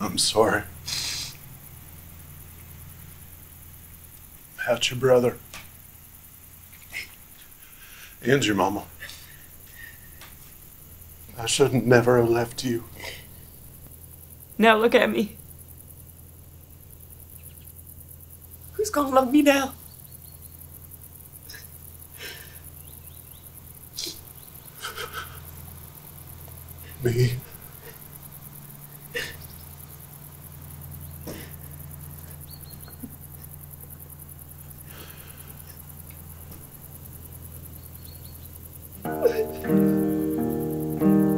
I'm sorry. About your brother. And your mama. I should never have left you. Now look at me. Who's gonna love me now? Me. Bye.